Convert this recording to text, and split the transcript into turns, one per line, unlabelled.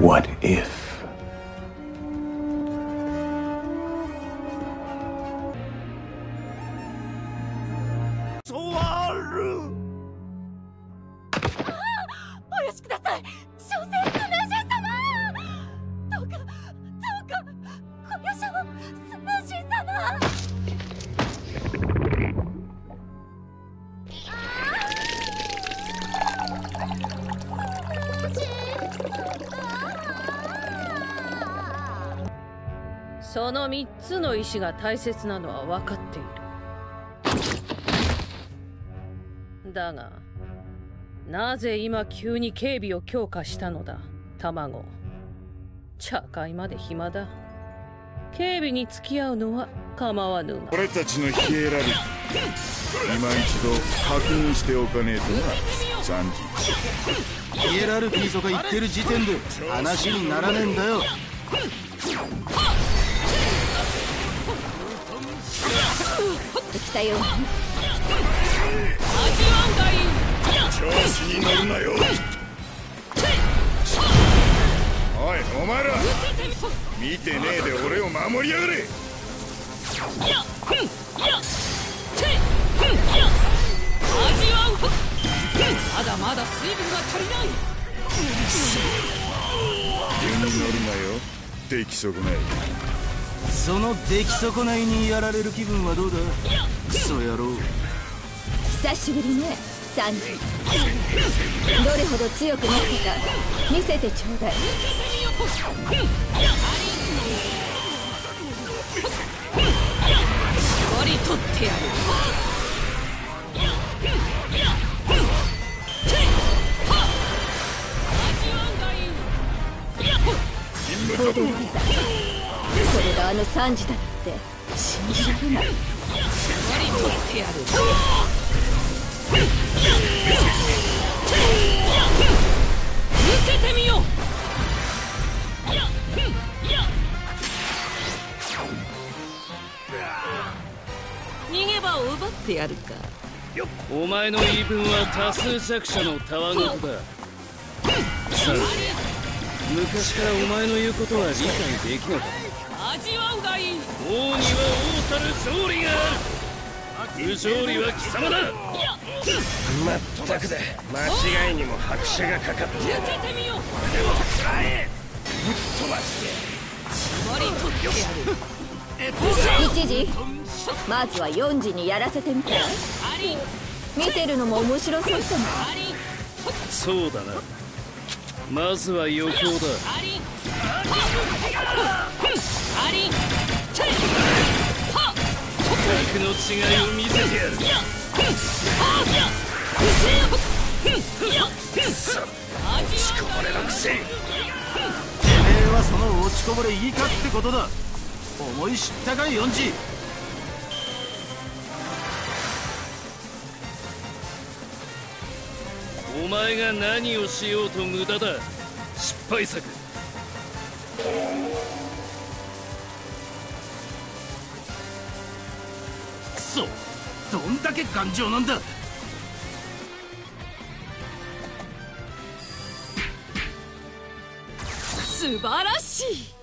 What if?
お
その3つの意志が大切なのは分かっている。だがなぜ今急に警備を強化したのだ卵。茶会まで暇だ。警備に付き合うのは構わぬが。
俺たちのヒエラルキー。今一度確認しておかねえとな。ザンジ
ヒエラルキーとか言ってる時点で話にならねえんだよ
来たよ。
調子に乗るなよ。おいお前ら。見てねえで俺を守りやがれ。
まだまだ水分が足りない。
順に乗るなよ。出来損ない
その出来損ないにやられる気分はどうだ？クソ野郎。
久しぶりねサンジ。どれほど強くなったか見せてちょうだい。
絞り取ってやる。
驚いたそれがあのサンジだって。信じられない。
取ってやる受けてみよう。逃げ場を奪ってやるか。
お前の言い分は多数弱者のたわごとだ。さあ昔からお前の言うことは理解できなかった。
味わうがいい
王には王たる勝利が。ある不勝利は貴様だ。
まったくだ。間違いにも拍車がかかって
受けてみよう絞り取ってやる
一時まずは4時にやらせてみた。ら
あり。
見てるのも面白そう。じゃない
あり。
そうだなまずは余興だ。
ありあり
格の違いを見せてやる。
落ちこぼれのくせ
てめえはその落ちこぼれいいかってことだ。思い知ったか4時
お前が何をしようと無駄だ。失敗作。
クソ。どんだけ頑丈なんだ。
素晴らしい。